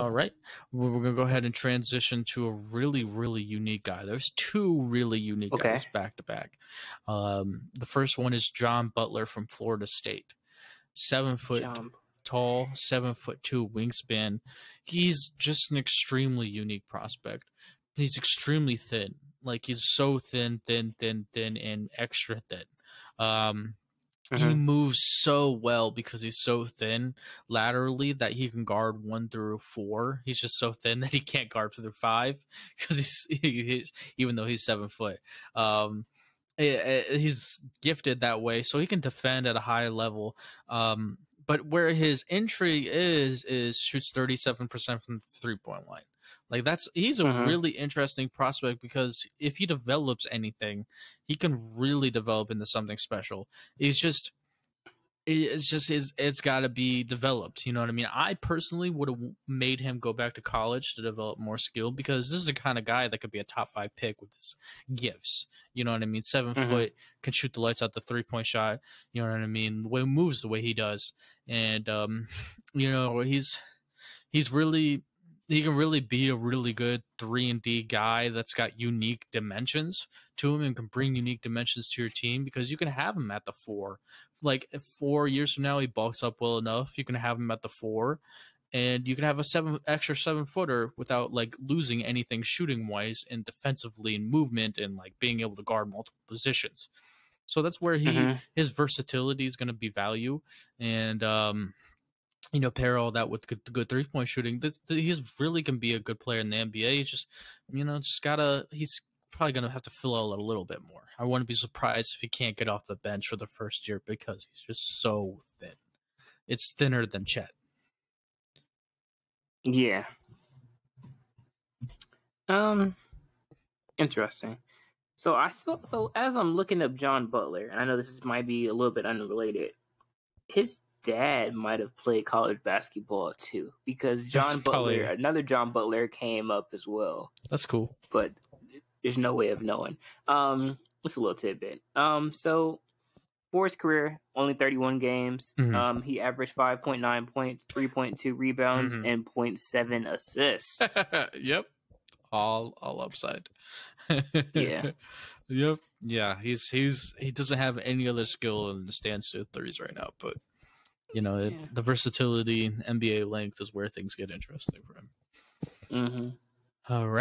All right, we're gonna go ahead and transition to a really, really unique guy. There's two really unique Okay. guys back to back. Um, the first one is John Butler from Florida State, seven foot Jump. tall, seven foot two wingspan. He's just an extremely unique prospect. He's extremely thin. Like he's so thin, thin, thin, thin, and extra thin. Um, He Mhm. moves so well because he's so thin laterally that he can guard one through four. He's just so thin that he can't guard through five because he's, he's even though he's seven foot. Um, eh, eh, he's gifted that way, so he can defend at a high level. Um, but where his entry is is shoots thirty seven percent from the three point line. Like that's he's a Mhm. really interesting prospect because if he develops anything, he can really develop into something special. He's just it's just it's, it's got to be developed you know what i mean? I personally would have made him go back to college to develop more skill because this is the kind of guy that could be a top five pick with his gifts you know what i mean? 7 Mhm. foot can shoot the lights out the three point shot you know what i mean? The way he moves the way he does. And um you know he's he's really he can really be a really good three and D guy that's got unique dimensions to him and can bring unique dimensions to your team because you can have him at the four. Like if four years from now he bulks up well enough, you can have him at the four, and you can have a seven extra seven footer without like losing anything shooting wise and defensively and movement and like being able to guard multiple positions. So that's where he Mhm. his versatility is going to be value and um you know pair all that with good, good three point shooting he's really can be a good player in the nba he's just you know just gotta he's probably gonna have to fill out a little bit more i wouldn't be surprised if he can't get off the bench for the first year because he's just so thin it's thinner than chet Yeah. Um, interesting. So I so so as I'm looking up John Butler, and I know this is, might be a little bit unrelated. His dad might have played college basketball too, because John probably- Butler, another John Butler, came up as well. that's cool but there's no way of knowing. Um, it's a little tidbit. Um, so for his career, only 31 games. Mhm. Um, he averaged 5.9 points, 3.2 rebounds, Mhm. and 0.7 assists. yep all all upside Yeah. yep yeah he's he's he doesn't have any other skill in the standstill threes right now but you know it, Yeah. the versatility nba length is where things get interesting for him. Hmm all right